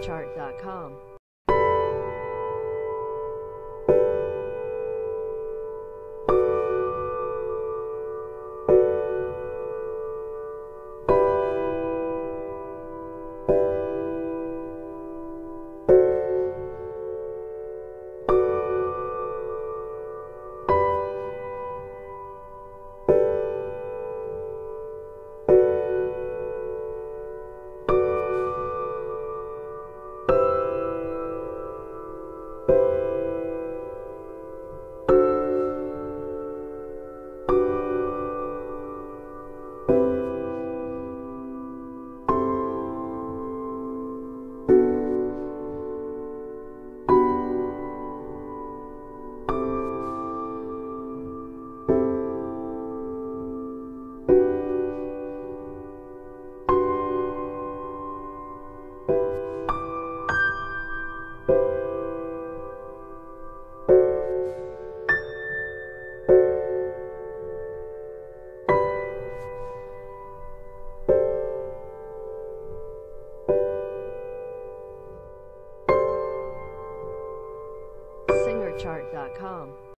SingerChart.com. SingerChart.com.